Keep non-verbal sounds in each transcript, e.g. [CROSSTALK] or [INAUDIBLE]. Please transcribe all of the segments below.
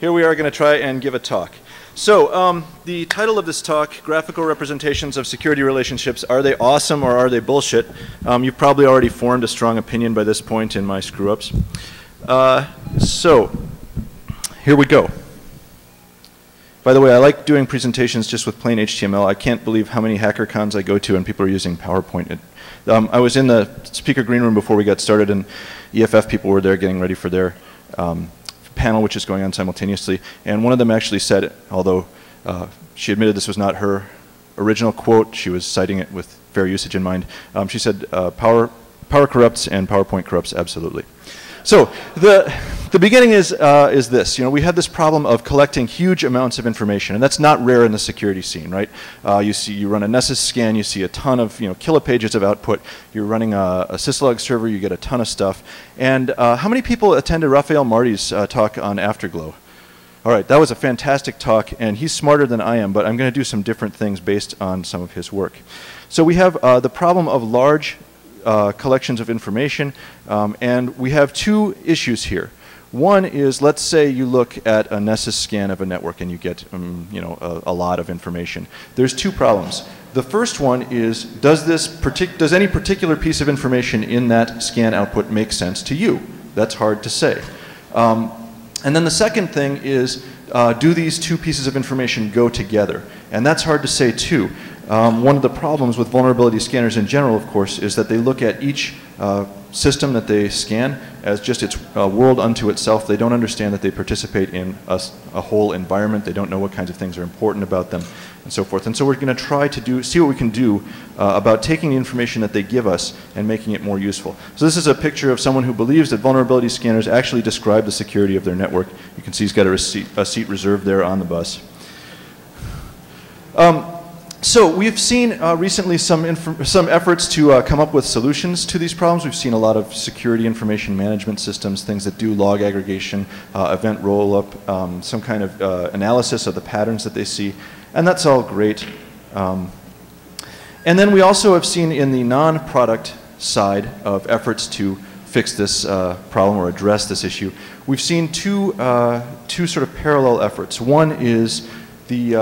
here we are going to try and give a talk. So, um, the title of this talk, Graphical Representations of Security Relationships, Are They Awesome or Are They Bullshit? Um, you've probably already formed a strong opinion by this point in my screw-ups. Uh, so, here we go. By the way, I like doing presentations just with plain HTML. I can't believe how many hacker cons I go to and people are using PowerPoint. It, um, I was in the speaker green room before we got started and EFF people were there getting ready for their um, panel which is going on simultaneously. And one of them actually said, although uh, she admitted this was not her original quote, she was citing it with fair usage in mind. Um, she said, uh, power, power corrupts and PowerPoint corrupts absolutely. So the, the beginning is, uh, is this. You know, we had this problem of collecting huge amounts of information, and that's not rare in the security scene, right? Uh, you see, you run a Nessus scan, you see a ton of, you know, kilopages of output. You're running a, a syslog server, you get a ton of stuff. And uh, how many people attended Raffael Marty's uh, talk on Afterglow? All right, that was a fantastic talk, and he's smarter than I am, but I'm going to do some different things based on some of his work. So we have uh, the problem of large uh, collections of information. Um, and we have two issues here. One is, let's say you look at a Nessus scan of a network and you get um, you know, a, a, lot of information. There's two problems. The first one is, does, this does any particular piece of information in that scan output make sense to you? That's hard to say. Um, and then the second thing is, uh, do these two pieces of information go together? And that's hard to say too. Um, one of the problems with vulnerability scanners in general, of course, is that they look at each uh, system that they scan as just its uh, world unto itself. They don't understand that they participate in a, a, whole environment. They don't know what kinds of things are important about them and so forth. And so we're going to try to do, see what we can do uh, about taking the information that they give us and making it more useful. So this is a picture of someone who believes that vulnerability scanners actually describe the security of their network. You can see he's got a, receipt, a seat reserved there on the bus. Um, so we've seen uh, recently some, some efforts to uh, come up with solutions to these problems. We've seen a lot of security information management systems, things that do log aggregation, uh, event roll-up, um, some kind of uh, analysis of the patterns that they see, and that's all great. Um, and then we also have seen in the non-product side of efforts to fix this uh, problem or address this issue, we've seen two, uh, two sort of parallel efforts. One is the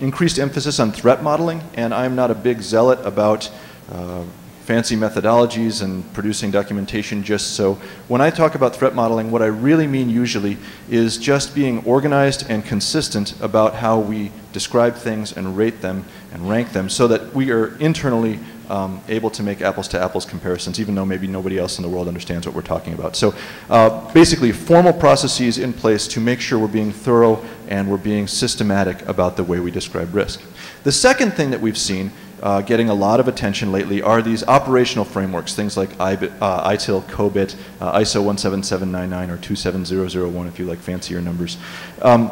increased emphasis on threat modeling, and I'm not a big zealot about uh, fancy methodologies and producing documentation just so. When I talk about threat modeling, what I really mean usually is just being organized and consistent about how we describe things and rate them and rank them so that we are internally um, able to make apples to apples comparisons, even though maybe nobody else in the world understands what we're talking about. So uh, basically, formal processes in place to make sure we're being thorough and we're being systematic about the way we describe risk. The second thing that we've seen uh, getting a lot of attention lately are these operational frameworks, things like uh, ITIL, COBIT, uh, ISO 17799 or 27001 if you like fancier numbers. Um,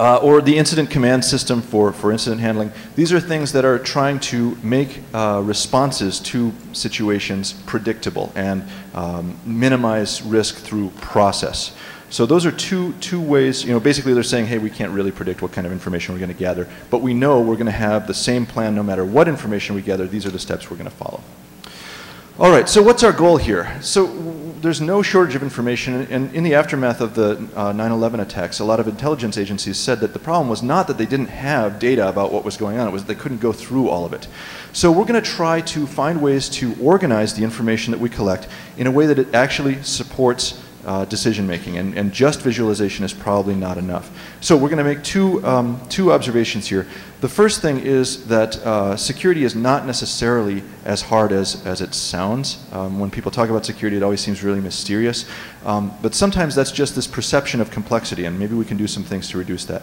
uh, or the incident command system for, for incident handling. These are things that are trying to make uh, responses to situations predictable and um, minimize risk through process. So those are two, two ways, you know, basically they're saying, hey, we can't really predict what kind of information we're going to gather, but we know we're going to have the same plan no matter what information we gather. These are the steps we're going to follow. All right, so what's our goal here? So there's no shortage of information, and in the aftermath of the 9/11 uh, attacks, a lot of intelligence agencies said that the problem was not that they didn't have data about what was going on; it was that they couldn't go through all of it. So we're going to try to find ways to organize the information that we collect in a way that it actually supports uh, decision making, and, and just visualization is probably not enough. So we're going to make two, um, two observations here. The first thing is that uh, security is not necessarily as hard as, as it sounds. Um, when people talk about security, it always seems really mysterious. Um, but sometimes that's just this perception of complexity, and maybe we can do some things to reduce that.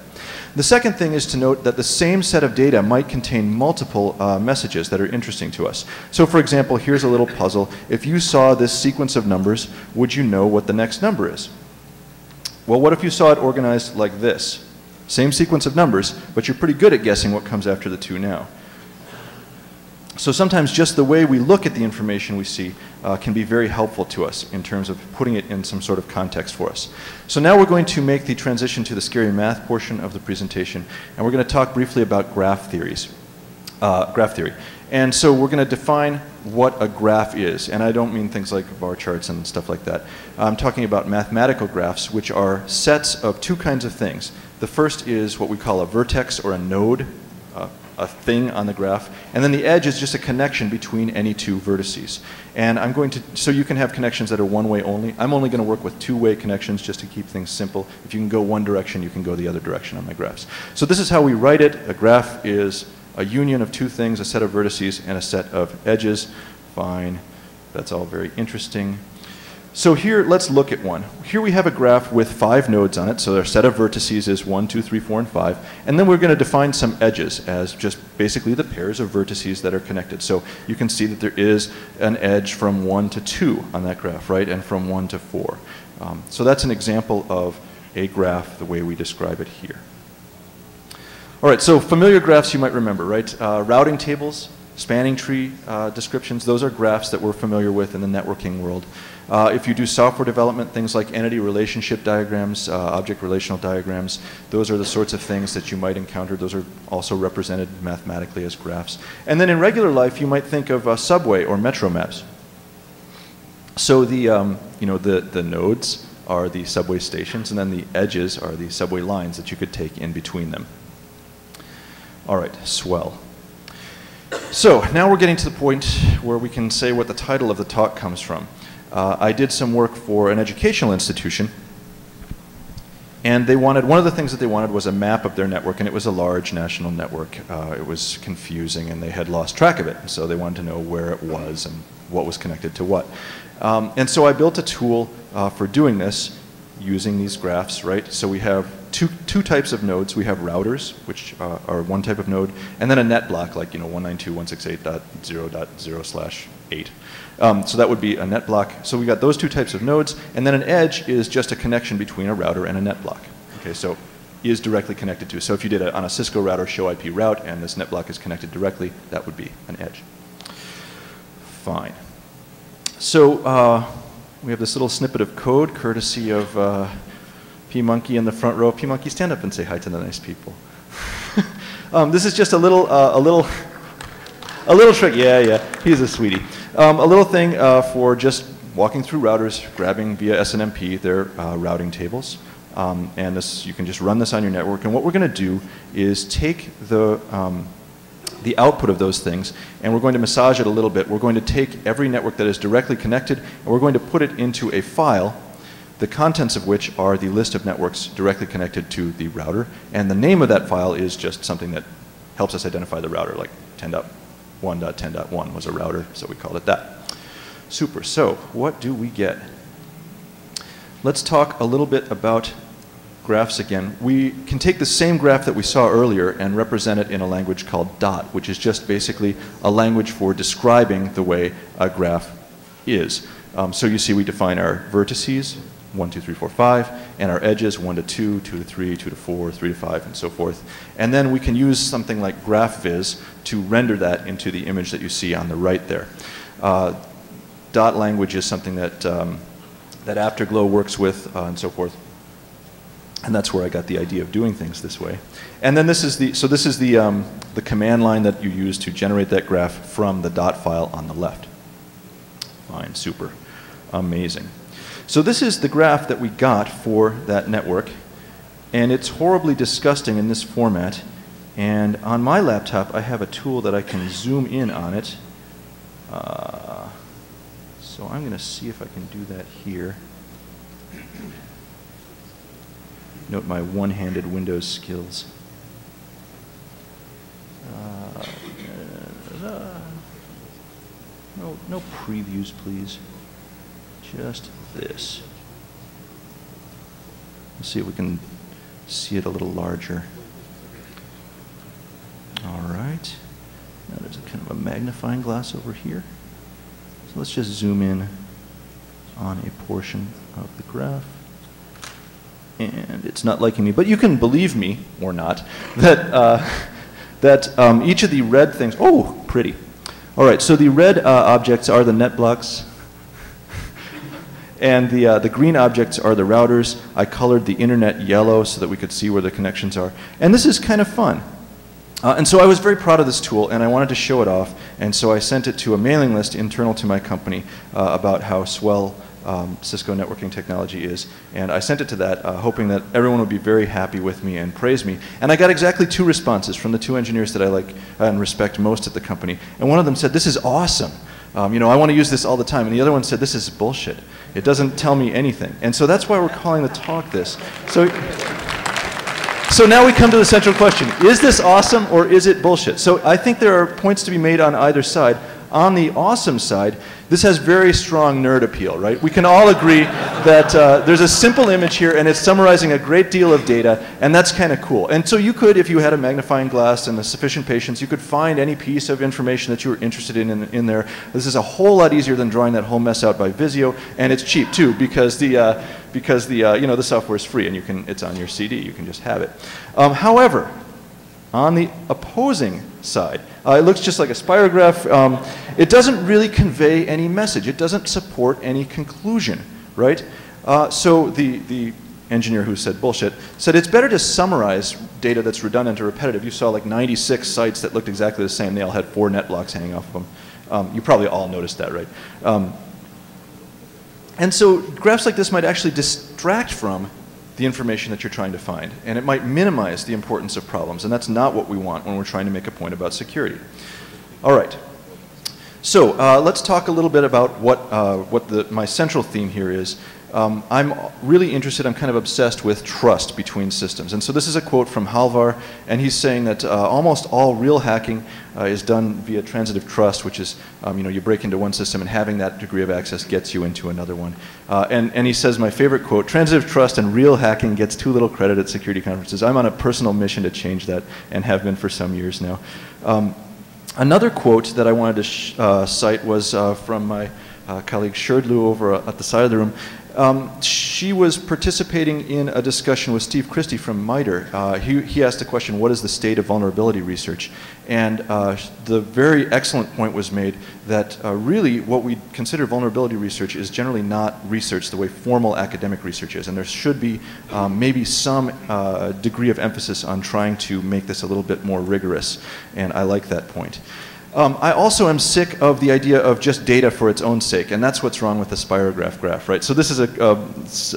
The second thing is to note that the same set of data might contain multiple uh, messages that are interesting to us. So for example, here's a little puzzle. If you saw this sequence of numbers, would you know what the next number is? Well, what if you saw it organized like this? Same sequence of numbers, but you're pretty good at guessing what comes after the two now. So sometimes just the way we look at the information we see uh, can be very helpful to us in terms of putting it in some sort of context for us. So now we're going to make the transition to the scary math portion of the presentation, and we're going to talk briefly about graph theories, uh, graph theory. And so we're going to define what a graph is. And I don't mean things like bar charts and stuff like that. I'm talking about mathematical graphs, which are sets of two kinds of things. The first is what we call a vertex or a node, a thing on the graph. And then the edge is just a connection between any two vertices. And I'm going to, so you can have connections that are one way only. I'm only going to work with two way connections just to keep things simple. If you can go one direction, you can go the other direction on my graphs. So this is how we write it. A graph is a union of two things, a set of vertices and a set of edges. Fine. That's all very interesting. So here, let's look at one. Here we have a graph with five nodes on it. So our set of vertices is one, two, three, four, and five. And then we're going to define some edges as just basically the pairs of vertices that are connected. So you can see that there is an edge from one to two on that graph, right? And from one to four. Um, so that's an example of a graph the way we describe it here. All right, so familiar graphs you might remember, right? Uh, routing tables, spanning tree uh, descriptions, those are graphs that we're familiar with in the networking world. Uh, if you do software development, things like entity relationship diagrams, uh, object relational diagrams, those are the sorts of things that you might encounter. Those are also represented mathematically as graphs. And then in regular life, you might think of uh, subway or metro maps. So the, um, you know, the, the nodes are the subway stations, and then the edges are the subway lines that you could take in between them. All right, swell. So now we're getting to the point where we can say what the title of the talk comes from. Uh, I did some work for an educational institution, and they wanted, one of the things that they wanted was a map of their network, and it was a large national network. Uh, it was confusing, and they had lost track of it, so they wanted to know where it was and what was connected to what. Um, and so I built a tool uh, for doing this using these graphs, right? So we have two, two types of nodes. We have routers, which uh, are one type of node, and then a net block like, you know, 192.168.0.0 slash 8. Um, so that would be a net block. So we got those two types of nodes, and then an edge is just a connection between a router and a net block. Okay, so is directly connected to. So if you did a, on a Cisco router show IP route and this net block is connected directly, that would be an edge. Fine. So uh, we have this little snippet of code courtesy of uh, P Monkey in the front row. P Monkey, stand up and say hi to the nice people. [LAUGHS] um, this is just a little, uh, a little, a little trick. Yeah, yeah, he's a sweetie. Um, a little thing uh, for just walking through routers, grabbing via SNMP their uh, routing tables. Um, and this, you can just run this on your network. And what we're going to do is take the, um, the output of those things and we're going to massage it a little bit. We're going to take every network that is directly connected and we're going to put it into a file the contents of which are the list of networks directly connected to the router. And the name of that file is just something that helps us identify the router, like 10.1.10.1 was a router, so we called it that. Super. So what do we get? Let's talk a little bit about graphs again. We can take the same graph that we saw earlier and represent it in a language called dot, which is just basically a language for describing the way a graph is. Um, so you see we define our vertices, 1, 2, 3, 4, 5, and our edges 1 to 2, 2 to 3, 2 to 4, 3 to 5, and so forth. And then we can use something like GraphViz to render that into the image that you see on the right there. Uh, dot language is something that, um, that Afterglow works with uh, and so forth. And that's where I got the idea of doing things this way. And then this is the, so this is the, um, the command line that you use to generate that graph from the dot file on the left. Fine, super, amazing. So this is the graph that we got for that network, and it's horribly disgusting in this format. And on my laptop, I have a tool that I can zoom in on it. Uh, so I'm going to see if I can do that here. Note my one-handed Windows skills. Uh, no, no previews, please. Just this. Let's see if we can see it a little larger. All right. Now there's a kind of a magnifying glass over here. So let's just zoom in on a portion of the graph. And it's not liking me, but you can believe me, or not, that, uh, [LAUGHS] that um, each of the red things, oh, pretty. All right, so the red uh, objects are the net blocks [LAUGHS] and the, uh, the green objects are the routers. I colored the internet yellow so that we could see where the connections are. And this is kind of fun. Uh, and so I was very proud of this tool, and I wanted to show it off, and so I sent it to a mailing list internal to my company uh, about how swell um, Cisco networking technology is. And I sent it to that, uh, hoping that everyone would be very happy with me and praise me. And I got exactly two responses from the two engineers that I like and respect most at the company. And one of them said, this is awesome. Um, you know, I want to use this all the time. And the other one said, this is bullshit. It doesn't tell me anything. And so that's why we're calling the talk this. So so now we come to the central question. Is this awesome or is it bullshit? So I think there are points to be made on either side. On the awesome side, this has very strong nerd appeal, right? We can all agree that uh, there's a simple image here and it's summarizing a great deal of data, and that's kind of cool. And so you could, if you had a magnifying glass and a sufficient patience, you could find any piece of information that you were interested in, in in, there. This is a whole lot easier than drawing that whole mess out by Visio, and it's cheap too because the uh, because the uh, you know the software is free and you can it's on your CD. You can just have it. Um, however, on the opposing side, uh, it looks just like a spirograph. Um, it doesn't really convey any message. It doesn't support any conclusion, right? Uh, so the, the engineer who said bullshit said it's better to summarize data that's redundant or repetitive. You saw like 96 sites that looked exactly the same. They all had four net blocks hanging off of them. Um, you probably all noticed that, right? Um, and so graphs like this might actually distract from the information that you're trying to find. And it might minimize the importance of problems. And that's not what we want when we're trying to make a point about security. All right. So uh, let's talk a little bit about what, uh, what the, my central theme here is. Um, I'm really interested, I'm kind of obsessed with trust between systems. And so this is a quote from Halvar, and he's saying that uh, almost all real hacking uh, is done via transitive trust, which is, um, you know, you break into one system and having that degree of access gets you into another one. Uh, and, and he says, my favorite quote, transitive trust and real hacking gets too little credit at security conferences. I'm on a personal mission to change that and have been for some years now. Um, another quote that I wanted to uh, cite was uh, from my uh, colleague Shrdlu over at the side of the room. Um, she was participating in a discussion with Steve Christey from MITRE. Uh, he, he, asked the question, what is the state of vulnerability research? And uh, the very excellent point was made that uh, really what we consider vulnerability research is generally not research the way formal academic research is. And there should be um, maybe some uh, degree of emphasis on trying to make this a little bit more rigorous. And I like that point. Um, I also am sick of the idea of just data for its own sake, and that's what's wrong with the spirograph graph, right? So this is a,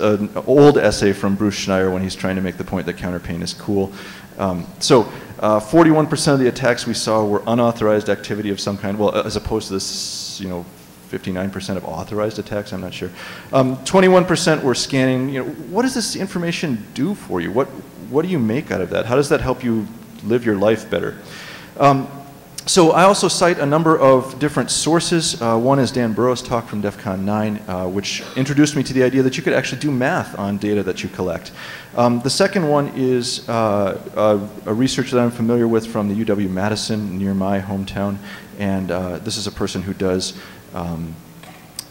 an old essay from Bruce Schneier when he's trying to make the point that counterpane is cool. Um, so 41% uh, of the attacks we saw were unauthorized activity of some kind, well, as opposed to this, you know, 59% of authorized attacks, I'm not sure. 21% um, were scanning, you know, what does this information do for you? What, what do you make out of that? How does that help you live your life better? Um, so I also cite a number of different sources. Uh, one is Dan Burrows' talk from DEF CON 9, uh, which introduced me to the idea that you could actually do math on data that you collect. Um, the second one is uh, a, a, research that I'm familiar with from the UW-Madison near my hometown. And uh, this is a person who does um,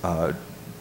uh,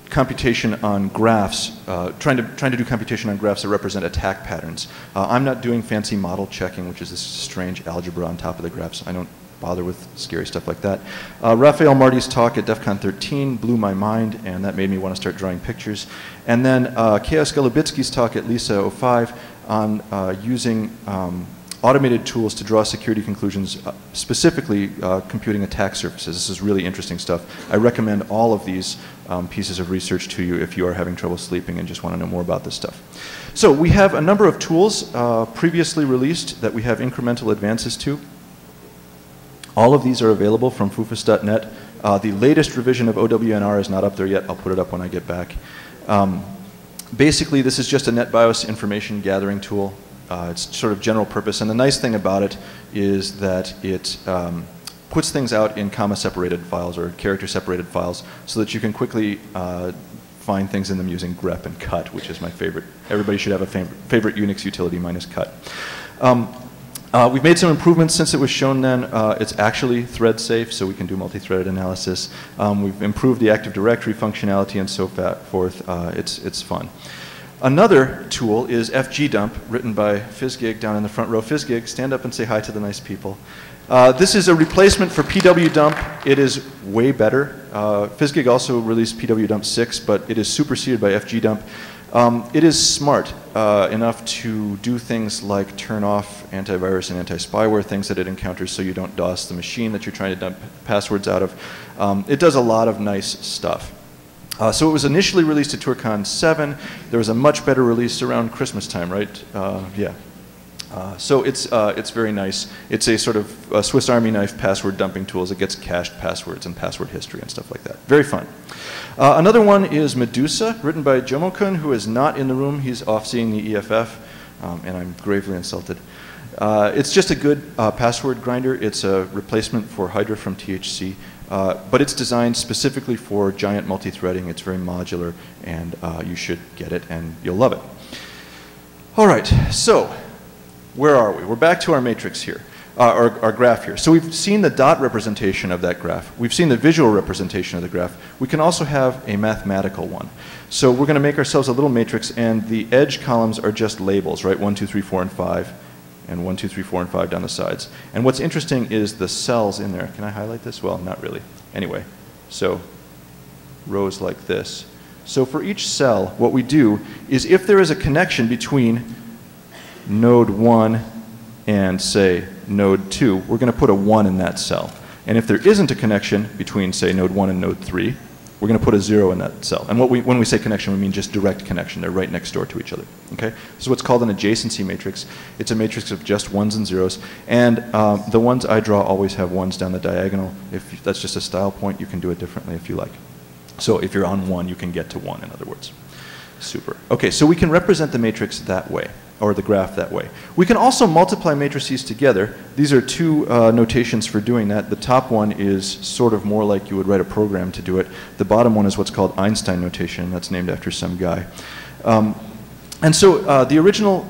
computation on graphs, uh, trying, to, trying to do computation on graphs that represent attack patterns. I'm not doing fancy model checking, which is this strange algebra on top of the graphs. I don't bother with scary stuff like that. Uh, Raffael Marty's talk at DEF CON 13 blew my mind, and that made me want to start drawing pictures. And then uh, Chaos Golubitsky's talk at LISA 05 on uh, using um, automated tools to draw security conclusions, uh, specifically uh, computing attack surfaces. This is really interesting stuff. I recommend all of these um, pieces of research to you if you are having trouble sleeping and just want to know more about this stuff. So we have a number of tools uh, previously released that we have incremental advances to. All of these are available from foofus.net. Uh, the latest revision of OWNR is not up there yet. I'll put it up when I get back. Um, basically, this is just a NetBIOS information gathering tool. Uh, it's sort of general purpose. And the nice thing about it is that it um, puts things out in comma-separated files or character-separated files so that you can quickly uh, find things in them using grep and cut, which is my favorite. Everybody should have a favorite, favorite Unix utility minus cut. Um, uh, we've made some improvements since it was shown then. Uh, it's actually thread safe, so we can do multi-threaded analysis. Um, we've improved the Active Directory functionality and so forth. Uh, it's, it's fun. Another tool is FGDump, written by Fizzgig down in the front row. Fizzgig, stand up and say hi to the nice people. Uh, this is a replacement for PWDump. It is way better. Uh, Fizzgig also released PWDump 6, but it is superseded by FGDump. Um, it is smart. Uh, enough to do things like turn off antivirus and anti-spyware things that it encounters so you don't DOS the machine that you're trying to dump passwords out of. Um, it does a lot of nice stuff. Uh, so it was initially released at ToorCon 7. There was a much better release around Christmas time, right? Uh, yeah. Uh, so it's, uh, it's very nice. It's a sort of a Swiss Army knife password dumping tool it gets cached passwords and password history and stuff like that. Very fun. Uh, another one is Medusa, written by Jomo-kun, who is not in the room. He's off seeing the EFF, um, and I'm gravely insulted. Uh, it's just a good uh, password grinder. It's a replacement for Hydra from THC, uh, but it's designed specifically for giant multi-threading. It's very modular, and you should get it, and you'll love it. All right, so where are we? We're back to our matrix here, uh, our, our graph here. So we've seen the dot representation of that graph. We've seen the visual representation of the graph. We can also have a mathematical one. So we're going to make ourselves a little matrix, and the edge columns are just labels, right? 1, 2, 3, 4, and 5, and 1, 2, 3, 4, and 5 down the sides. And what's interesting is the cells in there. Can I highlight this? Well, not really. Anyway, so rows like this. So for each cell, what we do is if there is a connection between node 1 and say node 2, we're going to put a 1 in that cell. And if there isn't a connection between say node 1 and node 3, we're going to put a 0 in that cell. And we, when we say connection, we mean just direct connection. They're right next door to each other. Okay? This is what's called an adjacency matrix. It's a matrix of just ones and zeros. And um, the ones I draw always have ones down the diagonal. If that's just a style point, you can do it differently if you like. So if you're on 1, you can get to 1, in other words. Super. Okay, so we can represent the matrix that way or the graph that way. We can also multiply matrices together. These are two uh, notations for doing that. The top one is sort of more like you would write a program to do it. The bottom one is what's called Einstein notation. That's named after some guy. Um, and so uh, the original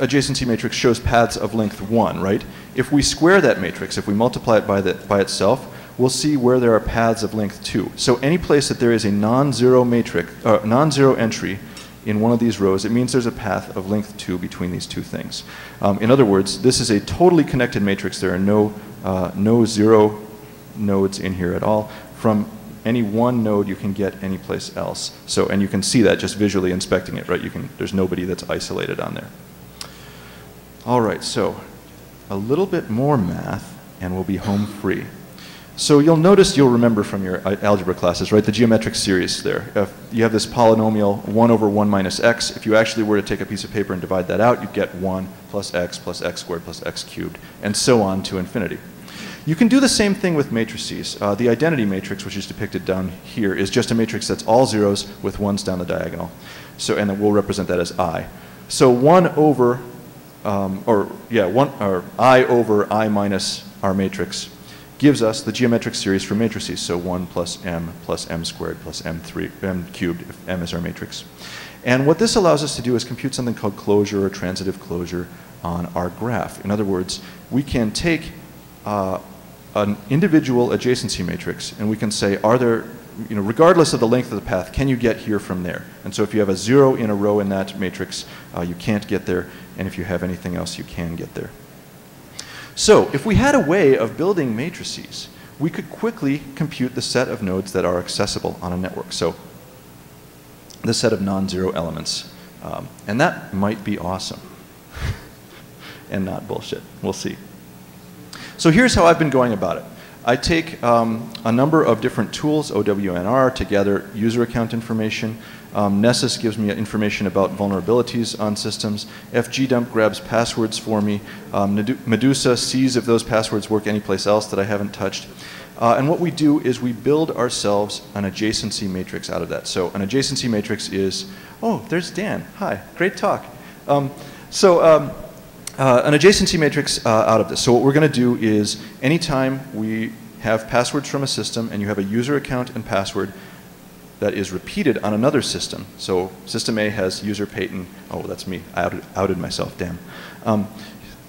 adjacency matrix shows paths of length 1, right? If we square that matrix, if we multiply it by, the, by itself, we'll see where there are paths of length 2. So any place that there is a non-zero matrix, uh, non-zero entry in one of these rows, it means there's a path of length 2 between these two things. Um, in other words, this is a totally connected matrix. There are no, uh, no zero nodes in here at all. From any one node you can get any place else. So, and you can see that just visually inspecting it, right? You can, there's nobody that's isolated on there. All right, so a little bit more math and we'll be home free. So you'll notice, you'll remember from your algebra classes, right, the geometric series there. If you have this polynomial 1 over 1 minus x. If you actually were to take a piece of paper and divide that out, you'd get 1 plus x plus x squared plus x cubed, and so on to infinity. You can do the same thing with matrices. Uh, the identity matrix, which is depicted down here, is just a matrix that's all zeros with ones down the diagonal. So, and then we'll represent that as i. So 1 over, um, or yeah, 1, or i over i minus our matrix gives us the geometric series for matrices. So 1 plus m plus m squared plus m3, m cubed if m is our matrix. And what this allows us to do is compute something called closure or transitive closure on our graph. In other words, we can take uh, an individual adjacency matrix and we can say, are there, you know, regardless of the length of the path, can you get here from there? And so if you have a zero in a row in that matrix, uh, you can't get there. And if you have anything else, you can get there. So if we had a way of building matrices, we could quickly compute the set of nodes that are accessible on a network. So the set of non-zero elements. Um, and that might be awesome [LAUGHS] and not bullshit. We'll see. So here's how I've been going about it. I take um, a number of different tools, OWNR, to gather user account information. Um, Nessus gives me information about vulnerabilities on systems. FGDump grabs passwords for me. Um, Medusa sees if those passwords work anyplace else that I haven't touched. Uh, and what we do is we build ourselves an adjacency matrix out of that. So an adjacency matrix is, oh, there's Dan. Hi, great talk. Um, so um, uh, an adjacency matrix uh, out of this. So what we're going to do is anytime we have passwords from a system and you have a user account and password, that is repeated on another system. So system A has user Peyton. Oh, that's me. I outed, outed myself. Damn. Um,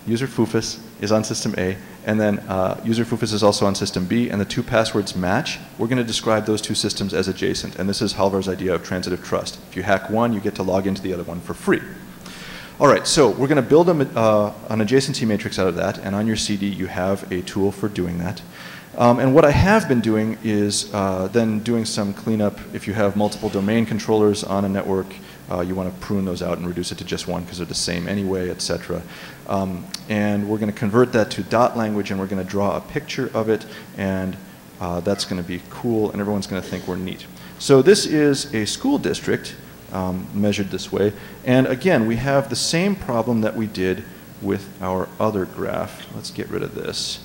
user Foofus is on system A, and then uh, user Foofus is also on system B, and the two passwords match. We're going to describe those two systems as adjacent, and this is Halvar's idea of transitive trust. If you hack one, you get to log into the other one for free. All right, so we're going to build a, uh, an adjacency matrix out of that, and on your CD you have a tool for doing that. Um, and what I have been doing is uh, then doing some cleanup if you have multiple domain controllers on a network, uh, you want to prune those out and reduce it to just one because they're the same anyway, etc. Um, and we're going to convert that to dot language and we're going to draw a picture of it and uh, that's going to be cool and everyone's going to think we're neat. So this is a school district um, measured this way. And again, we have the same problem that we did with our other graph. Let's get rid of this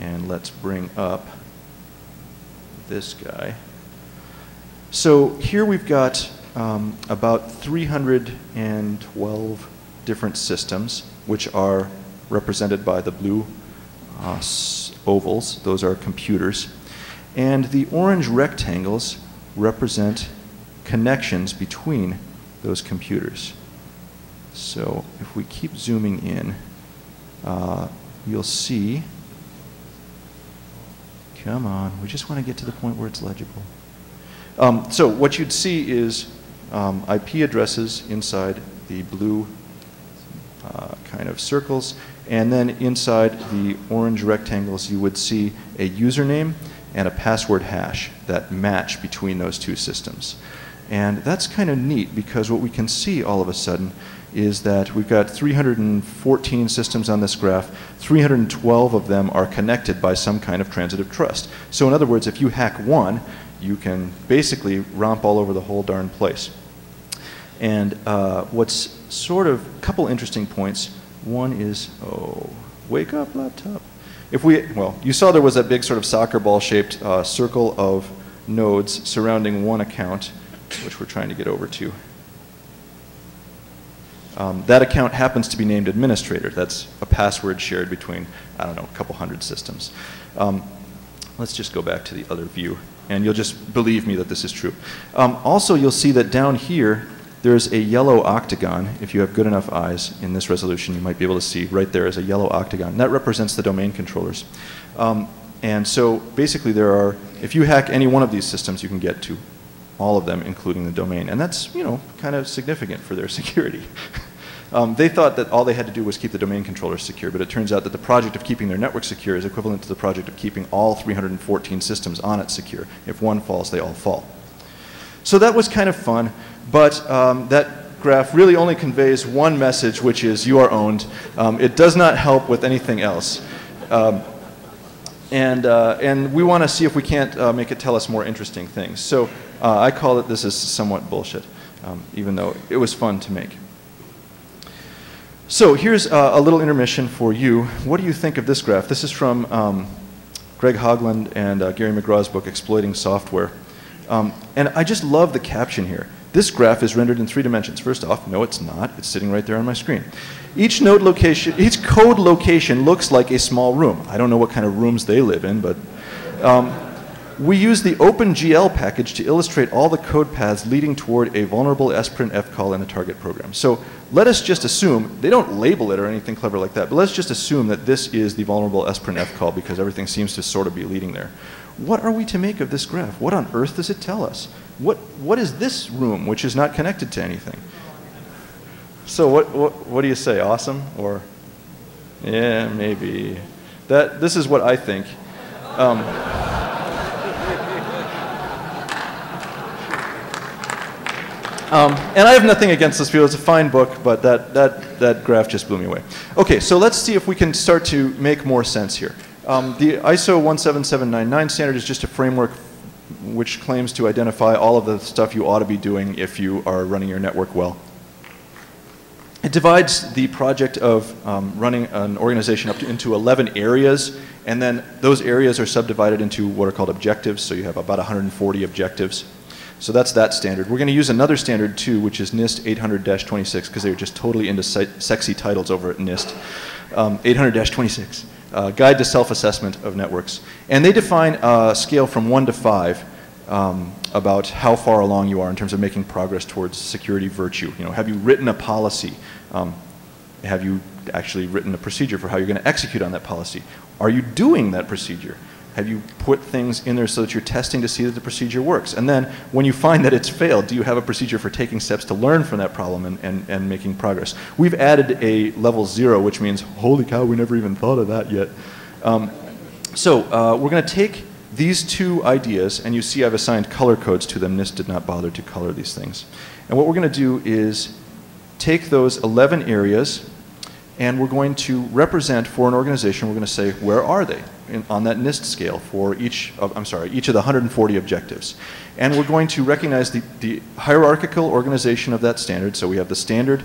and let's bring up this guy. So here we've got um, about 312 different systems, which are represented by the blue uh, ovals. Those are computers. And the orange rectangles represent connections between those computers. So if we keep zooming in, uh, you'll see, come on, we just want to get to the point where it's legible. Um, so what you'd see is um, IP addresses inside the blue uh, kind of circles, and then inside the orange rectangles you would see a username and a password hash that match between those two systems. And that's kind of neat because what we can see all of a sudden is that we've got 314 systems on this graph. 312 of them are connected by some kind of transitive trust. So in other words, if you hack one, you can basically romp all over the whole darn place. And uh, what's sort of a couple interesting points. One is, oh, wake up, laptop. If we, well, you saw there was that big sort of soccer ball shaped uh, circle of nodes surrounding one account, which we're trying to get over to. Um, that account happens to be named administrator. That's a password shared between, I don't know, a couple hundred systems. Um, let's just go back to the other view, and you'll just believe me that this is true. Um, also, you'll see that down here, there's a yellow octagon. If you have good enough eyes in this resolution, you might be able to see right there is a yellow octagon. That represents the domain controllers. Um, and so basically there are, if you hack any one of these systems, you can get to all of them, including the domain. And that's, you know, kind of significant for their [LAUGHS] security. Um, they thought that all they had to do was keep the domain controllers secure, but it turns out that the project of keeping their network secure is equivalent to the project of keeping all 314 systems on it secure. If one falls, they all fall. So that was kind of fun, but um, that graph really only conveys one message, which is you are owned. Um, it does not help with anything else. Um, and, uh, and we want to see if we can't uh, make it tell us more interesting things. So uh, I call it this is somewhat bullshit, um, even though it was fun to make. So here's a little intermission for you. What do you think of this graph? This is from um, Greg Hoglund and uh, Gary McGraw's book, Exploiting Software. Um, and I just love the caption here. This graph is rendered in three dimensions. First off, no it's not. It's sitting right there on my screen. Each node location, each code location looks like a small room. I don't know what kind of rooms they live in, but um, we use the OpenGL package to illustrate all the code paths leading toward a vulnerable sprintf call in the target program. So let us just assume, they don't label it or anything clever like that, but let's just assume that this is the vulnerable sprintf call because everything seems to sort of be leading there. What are we to make of this graph? What on earth does it tell us? What, what is this room which is not connected to anything? So what, what, what do you say, awesome? Or, yeah, maybe. That, this is what I think. Um, Um, and I have nothing against this field. It's a fine book, but that, that, that graph just blew me away. Okay, so let's see if we can start to make more sense here. Um, the ISO 17799 standard is just a framework which claims to identify all of the stuff you ought to be doing if you are running your network well. It divides the project of um, running an organization up to, into 11 areas, and then those areas are subdivided into what are called objectives, so you have about 140 objectives. So that's that standard. We're going to use another standard too, which is NIST 800-26, because they're just totally into sexy titles over at NIST. Um, 800-26 uh, Guide to Self-Assessment of Networks. And they define a scale from 1 to 5 um, about how far along you are in terms of making progress towards security virtue. You know, have you written a policy? Um, have you actually written a procedure for how you're going to execute on that policy? Are you doing that procedure? Have you put things in there so that you're testing to see that the procedure works? And then when you find that it's failed, do you have a procedure for taking steps to learn from that problem and, and, and making progress? We've added a level zero, which means, holy cow, we never even thought of that yet. Um, so uh, we're going to take these two ideas, and you see I've assigned color codes to them. NIST did not bother to color these things. And what we're going to do is take those 11 areas and we're going to represent for an organization, we're going to say, where are they in, on that NIST scale for each of, I'm sorry, each of the 140 objectives. And we're going to recognize the, the hierarchical organization of that standard. So we have the standard,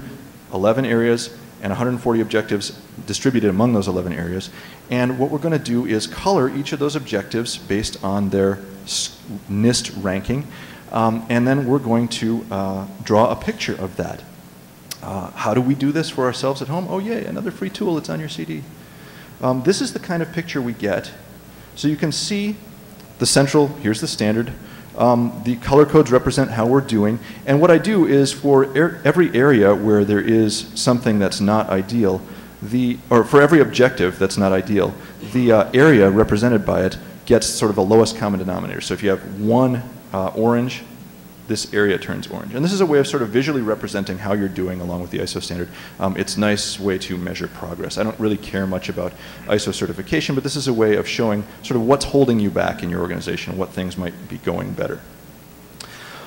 11 areas, and 140 objectives distributed among those 11 areas. And what we're going to do is color each of those objectives based on their NIST ranking. Um, and then we're going to uh, draw a picture of that. Uh, how do we do this for ourselves at home? Oh, yay, another free tool that's on your CD. Um, this is the kind of picture we get. So you can see the central, here's the standard. Um, the color codes represent how we're doing. And what I do is for er every area where there is something that's not ideal, the, or for every objective that's not ideal, the uh, area represented by it gets sort of the lowest common denominator. So if you have one uh, orange this area turns orange. And this is a way of sort of visually representing how you're doing along with the ISO standard. Um, it's a nice way to measure progress. I don't really care much about ISO certification, but this is a way of showing sort of what's holding you back in your organization, what things might be going better.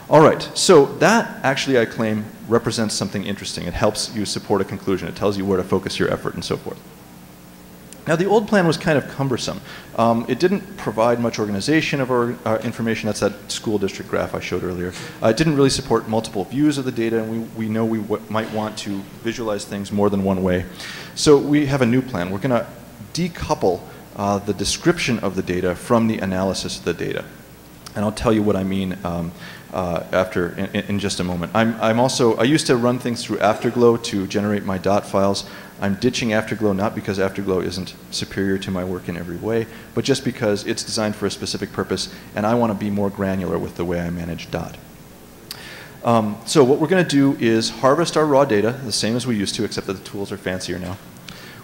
All right, so that actually I claim represents something interesting. It helps you support a conclusion. It tells you where to focus your effort and so forth. Now, the old plan was kind of cumbersome. Um, it didn't provide much organization of our uh, information. That's that school district graph I showed earlier. Uh, it didn't really support multiple views of the data, and we, we know we might want to visualize things more than one way. So we have a new plan. We're going to decouple uh, the description of the data from the analysis of the data. And I'll tell you what I mean um, uh, after in, in, just a moment. I'm, I'm also, I used to run things through Afterglow to generate my dot files. I'm ditching Afterglow not because Afterglow isn't superior to my work in every way, but just because it's designed for a specific purpose and I want to be more granular with the way I manage dot. Um, so what we're going to do is harvest our raw data, the same as we used to, except that the tools are fancier now.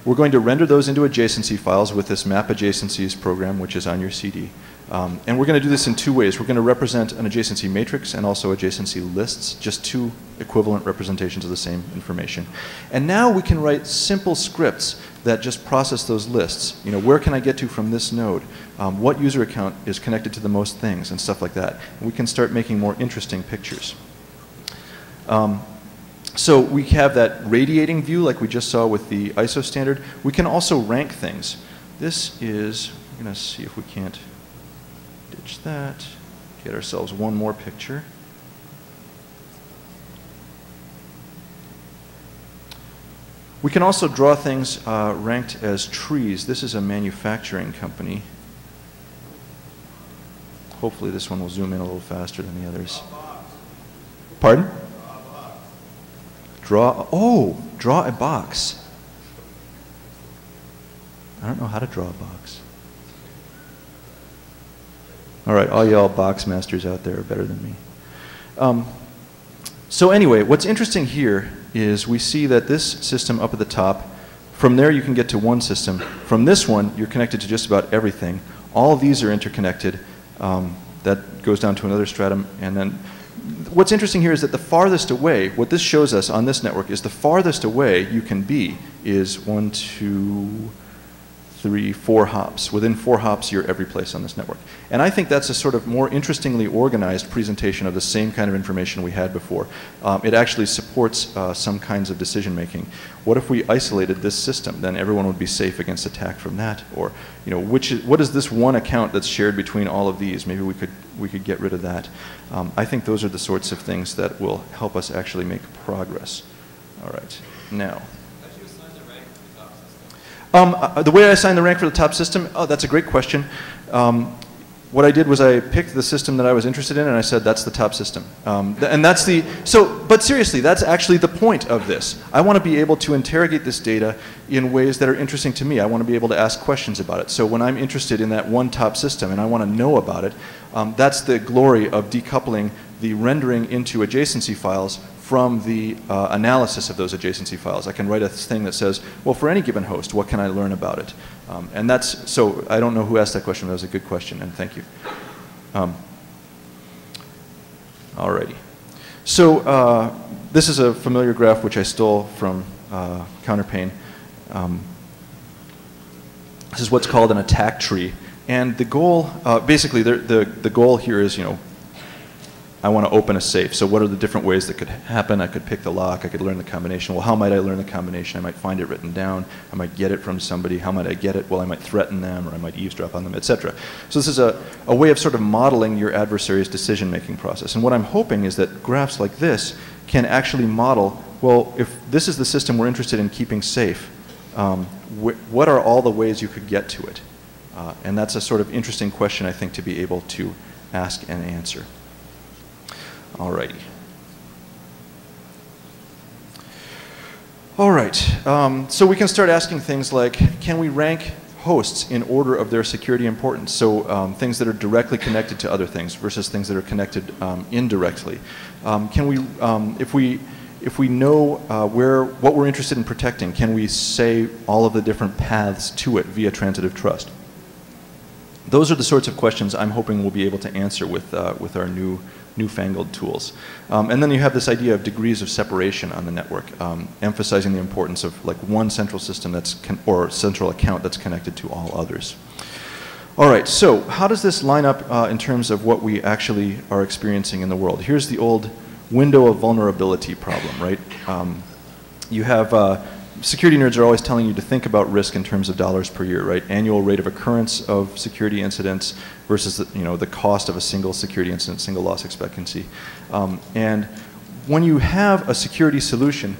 We're going to render those into adjacency files with this map adjacencies program, which is on your CD. Um, and we're going to do this in two ways. We're going to represent an adjacency matrix and also adjacency lists, just two equivalent representations of the same information. And now we can write simple scripts that just process those lists. You know, where can I get to from this node? Um, what user account is connected to the most things and stuff like that. And we can start making more interesting pictures. Um, so we have that radiating view like we just saw with the ISO standard. We can also rank things. This is, we're going to see if we can't ditch that, get ourselves one more picture. We can also draw things uh, ranked as trees. This is a manufacturing company. Hopefully this one will zoom in a little faster than the others. Pardon? Draw, oh, draw a box. I don't know how to draw a box. All right, all y'all box masters out there are better than me. Um, so anyway, what's interesting here is we see that this system up at the top, from there you can get to one system. From this one, you're connected to just about everything. All these are interconnected. Um, that goes down to another stratum. And then what's interesting here is that the farthest away, what this shows us on this network is the farthest away you can be is one, two, three, four hops. Within four hops, you're every place on this network. And I think that's a sort of more interestingly organized presentation of the same kind of information we had before. Um, it actually supports uh, some kinds of decision making. What if we isolated this system? Then everyone would be safe against attack from that. Or, you know, which is, what is this one account that's shared between all of these? Maybe we could, we could get rid of that. Um, I think those are the sorts of things that will help us actually make progress. All right, now. Um, uh, the way I assigned the rank for the top system, oh, that's a great question. Um, what I did was I picked the system that I was interested in and I said that's the top system. Um, th and that's the, so, but seriously, that's actually the point of this. I want to be able to interrogate this data in ways that are interesting to me. I want to be able to ask questions about it. So when I'm interested in that one top system and I want to know about it, um, that's the glory of decoupling the rendering into adjacency files from the uh, analysis of those adjacency files. I can write a thing that says, well, for any given host, what can I learn about it? Um, and that's, so I don't know who asked that question, but that was a good question, and thank you. Um, alrighty. So uh, this is a familiar graph which I stole from uh, Counterpane. Um, this is what's called an attack tree. And the goal, uh, basically the, the, the goal here is, you know, I want to open a safe. So what are the different ways that could happen? I could pick the lock. I could learn the combination. Well, how might I learn the combination? I might find it written down. I might get it from somebody. How might I get it? Well, I might threaten them, or I might eavesdrop on them, etc. So this is a, a way of sort of modeling your adversary's decision-making process. And what I'm hoping is that graphs like this can actually model, well, if this is the system we're interested in keeping safe, um, wh what are all the ways you could get to it? Uh, and that's a sort of interesting question, I think, to be able to ask and answer. Alrighty. All right, um, so we can start asking things like, can we rank hosts in order of their security importance? So um, things that are directly connected to other things versus things that are connected um, indirectly. Um, can we, um, if we, if we know uh, where, what we're interested in protecting, can we say all of the different paths to it via transitive trust? Those are the sorts of questions I'm hoping we'll be able to answer with, uh, with our new, newfangled tools. Um, and then you have this idea of degrees of separation on the network, um, emphasizing the importance of like one central system that's, or central account that's connected to all others. All right, so how does this line up uh, in terms of what we actually are experiencing in the world? Here's the old window of vulnerability problem, right? Um, you have uh, security nerds are always telling you to think about risk in terms of dollars per year, right? Annual rate of occurrence of security incidents versus the, you know, the cost of a single security incident, single loss expectancy. Um, and when you have a security solution,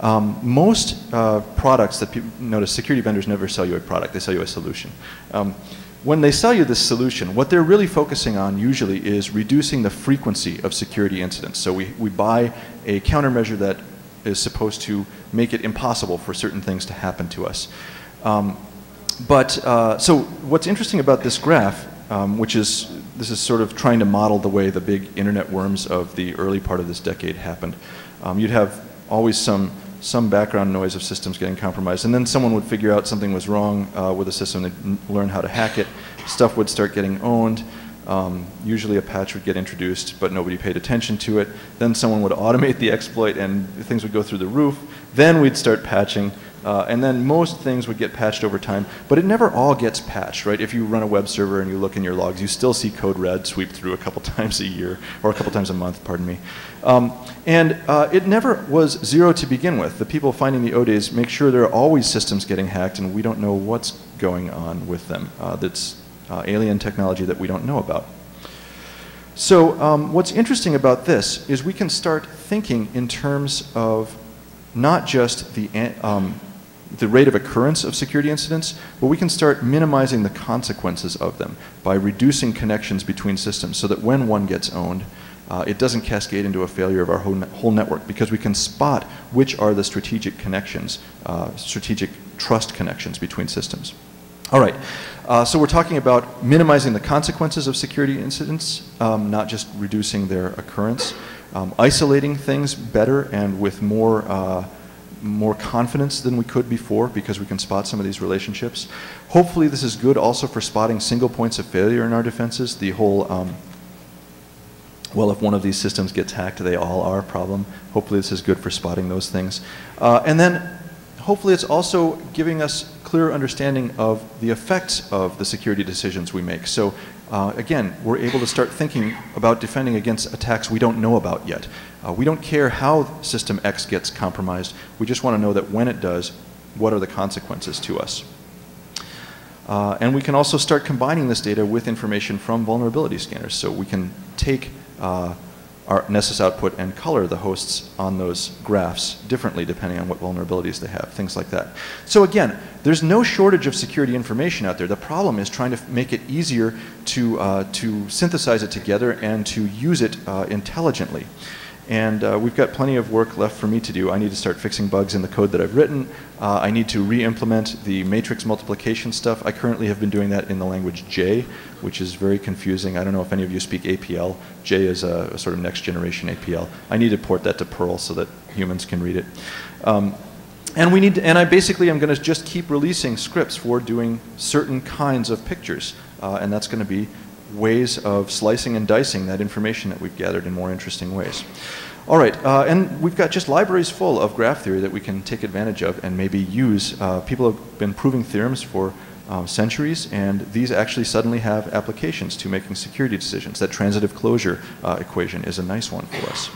um, most uh, products that people notice, security vendors never sell you a product, they sell you a solution. Um, when they sell you this solution, what they're really focusing on usually is reducing the frequency of security incidents. So we, we buy a countermeasure that is supposed to make it impossible for certain things to happen to us. Um, but uh, so what's interesting about this graph, um, which is this is sort of trying to model the way the big internet worms of the early part of this decade happened. Um, you'd have always some some background noise of systems getting compromised, and then someone would figure out something was wrong uh, with the system. They'd learn how to hack it. Stuff would start getting owned. Um, usually a patch would get introduced, but nobody paid attention to it. Then someone would [LAUGHS] automate the exploit and things would go through the roof. Then we'd start patching. Uh, and then most things would get patched over time, but it never all gets patched, right? If you run a web server and you look in your logs, you still see code red sweep through a couple [LAUGHS] times a year, or a couple times a month, pardon me. Um, and uh, it never was zero to begin with. The people finding the 0-days make sure there are always systems getting hacked, and we don't know what's going on with them. Uh, that's uh, alien technology that we don't know about. So um, what's interesting about this is we can start thinking in terms of not just the, um, the rate of occurrence of security incidents, but we can start minimizing the consequences of them by reducing connections between systems so that when one gets owned, uh, it doesn't cascade into a failure of our whole, ne whole, network because we can spot which are the strategic connections, uh, strategic trust connections between systems. All right, uh, so we're talking about minimizing the consequences of security incidents, um, not just reducing their occurrence, um, isolating things better and with more, uh, more confidence than we could before because we can spot some of these relationships. Hopefully this is good also for spotting single points of failure in our defenses, the whole um, well, if one of these systems gets hacked, they all are a problem. Hopefully this is good for spotting those things. Uh, and then hopefully it's also giving us clear understanding of the effects of the security decisions we make. So uh, again, we're able to start thinking about defending against attacks we don't know about yet. Uh, we don't care how system X gets compromised. We just want to know that when it does, what are the consequences to us. Uh, and we can also start combining this data with information from vulnerability scanners. So we can take uh, Nessus output and color the hosts on those graphs differently depending on what vulnerabilities they have, things like that. So again, there's no shortage of security information out there. The problem is trying to make it easier to, uh, to synthesize it together and to use it uh, intelligently. And uh, we've got plenty of work left for me to do. I need to start fixing bugs in the code that I've written. Uh, I need to re-implement the matrix multiplication stuff. I currently have been doing that in the language J, which is very confusing. I don't know if any of you speak APL. J is a, a sort of next generation APL. I need to port that to Perl so that humans can read it. Um, and we need to, and I basically am going to just keep releasing scripts for doing certain kinds of pictures. Uh, and that's going to be ways of slicing and dicing that information that we've gathered in more interesting ways. All right, uh, and we've got just libraries full of graph theory that we can take advantage of and maybe use. Uh, people have been proving theorems for um, centuries, and these actually suddenly have applications to making security decisions. That transitive closure uh, equation is a nice one for us.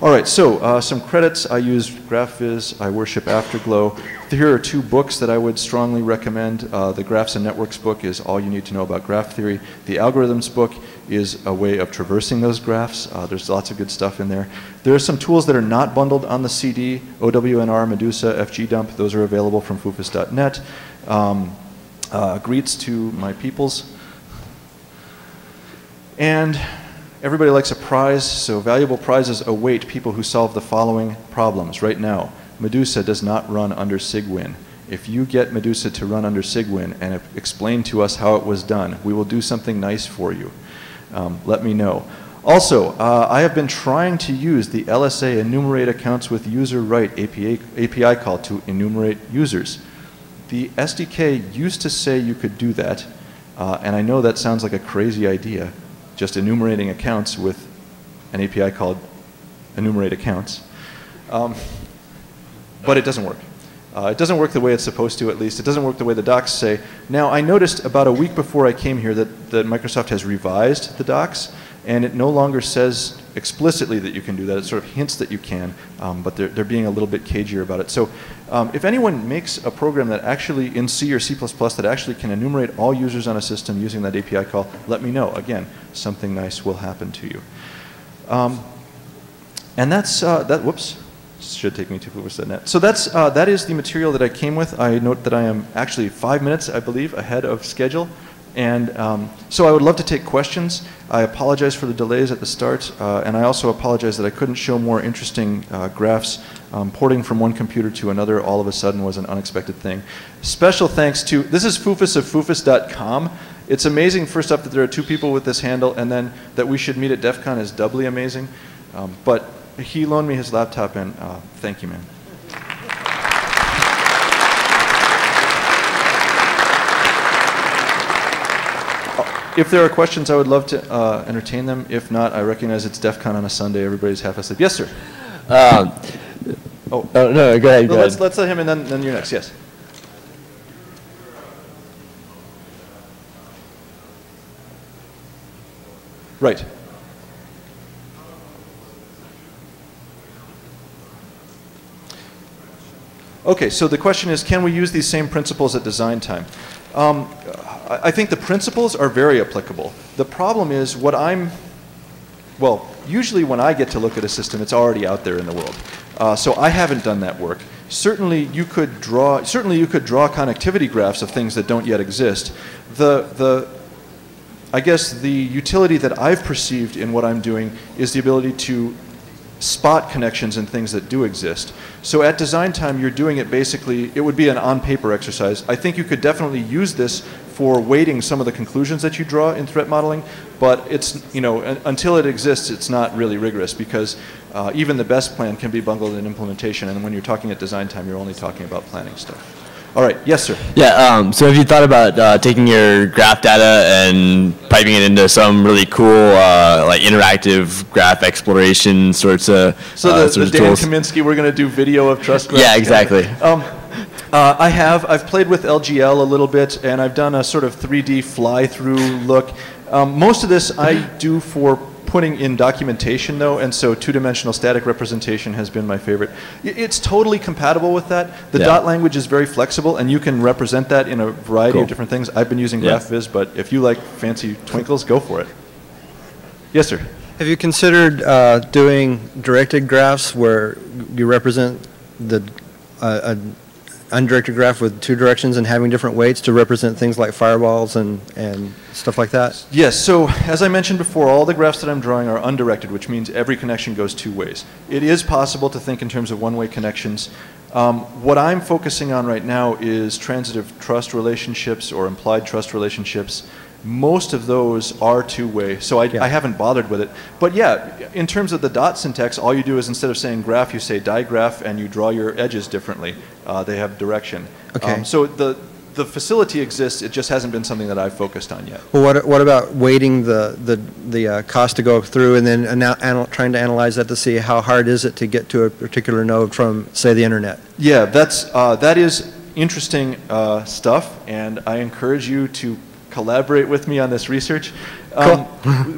All right, so uh, some credits. I use GraphViz. I worship Afterglow. Here are two books that I would strongly recommend. Uh, the Graphs and Networks book is All You Need to Know About Graph Theory. The Algorithms book is a way of traversing those graphs. Uh, there's lots of good stuff in there. There are some tools that are not bundled on the CD, OWNR, Medusa, FGDump. Those are available from foofus.net. Um, uh, greets to my peoples. And Everybody likes a prize, so valuable prizes await people who solve the following problems right now. Medusa does not run under Cygwin. If you get Medusa to run under Cygwin and explain to us how it was done, we will do something nice for you. Um, let me know. Also, uh, I have been trying to use the LSA enumerate accounts with user right API, API call to enumerate users. The SDK used to say you could do that, uh, and I know that sounds like a crazy idea, just enumerating accounts with an API called enumerate accounts. Um, but it doesn't work. Uh, it doesn't work the way it's supposed to, at least. It doesn't work the way the docs say. Now, I noticed about a week before I came here that, that Microsoft has revised the docs, and it no longer says explicitly that you can do that. It sort of hints that you can, um, but they're, they're being a little bit cagier about it. So um, if anyone makes a program that actually, in C or C++, that actually can enumerate all users on a system using that API call, let me know. Again, something nice will happen to you. Um, and that's, uh, that, whoops, should take me to foofus.net. So that's, uh, that is the material that I came with. I note that I am actually five minutes, I believe, ahead of schedule. And um, so I would love to take questions. I apologize for the delays at the start, uh, and I also apologize that I couldn't show more interesting uh, graphs. Um, porting from one computer to another all of a sudden was an unexpected thing. Special thanks to, this is Foofus of foofus.com. It's amazing, first up, that there are two people with this handle, and then that we should meet at DEF CON is doubly amazing. Um, but he loaned me his laptop, and uh, thank you, man. If there are questions, I would love to uh, entertain them. If not, I recognize it's DEF CON on a Sunday. Everybody's half asleep. Yes, sir. Um, oh. oh, no, go ahead. Go let's, ahead. let's let him, and then, then you're next. Yes. Right. Okay, so the question is, can we use these same principles at design time? Um, I think the principles are very applicable. The problem is what I'm, well, usually when I get to look at a system, it's already out there in the world. Uh, so I haven't done that work. Certainly you could draw, certainly you could draw connectivity graphs of things that don't yet exist. The, the, I guess the utility that I've perceived in what I'm doing is the ability to spot connections and things that do exist. So at design time, you're doing it basically, it would be an on-paper exercise. I think you could definitely use this for weighting some of the conclusions that you draw in threat modeling, but it's, you know, until it exists, it's not really rigorous because uh, even the best plan can be bungled in implementation, and when you're talking at design time, you're only talking about planning stuff. All right, yes, sir. Yeah, um, so have you thought about uh, taking your graph data and piping it into some really cool, uh, like interactive graph exploration sorts of So the, uh, the Dan tools? Kaminsky, we're going to do video of trust graphs. Yeah, exactly. Um, uh, I have. I've played with LGL a little bit, and I've done a sort of 3D fly-through look. Um, most of this I do for putting in documentation though, and so two-dimensional static representation has been my favorite. It's totally compatible with that. The yeah. dot language is very flexible, and you can represent that in a variety cool. of different things. I've been using yeah. GraphViz, but if you like fancy twinkles, go for it. Yes, sir. Have you considered uh, doing directed graphs where you represent the uh, undirected graph with two directions and having different weights to represent things like firewalls and, and stuff like that? Yes, so as I mentioned before, all the graphs that I'm drawing are undirected, which means every connection goes two ways. It is possible to think in terms of one-way connections. Um, what I'm focusing on right now is transitive trust relationships or implied trust relationships most of those are two-way, so I, yeah. I, haven't bothered with it. But yeah, in terms of the dot syntax, all you do is instead of saying graph, you say digraph, and you draw your edges differently. Uh, they have direction. Okay. Um, so the the facility exists, it just hasn't been something that I've focused on yet. Well, what, what about weighting the, the, the uh, cost to go through and then trying to analyze that to see how hard is it to get to a particular node from, say, the internet? Yeah, that's, uh, that is interesting uh, stuff, and I encourage you to collaborate with me on this research. Um,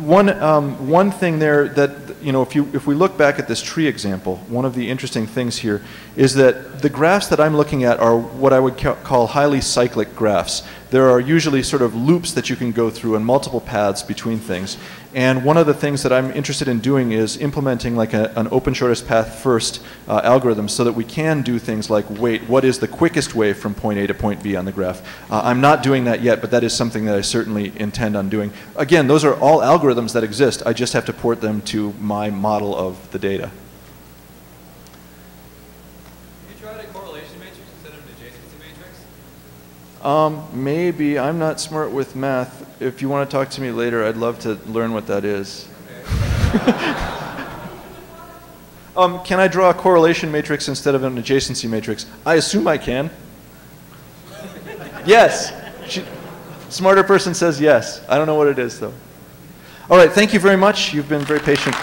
one, um, one thing there that, you know, if, you, if we look back at this tree example, one of the interesting things here is that the graphs that I'm looking at are what I would ca- call highly cyclic graphs. There are usually sort of loops that you can go through and multiple paths between things. And one of the things that I'm interested in doing is implementing like a, an open shortest path first uh, algorithm so that we can do things like wait, what is the quickest way from point A to point B on the graph? Uh, I'm not doing that yet, but that is something that I certainly intend on doing. Again, those are all algorithms that exist. I just have to port them to my model of the data. Have you tried a correlation matrix instead of an adjacency matrix? Um, maybe. I'm not smart with math. If you want to talk to me later, I'd love to learn what that is. [LAUGHS] um, can I draw a correlation matrix instead of an adjacency matrix? I assume I can. yes. She, smarter person says yes. I don't know what it is, though. All right. Thank you very much. You've been very patient.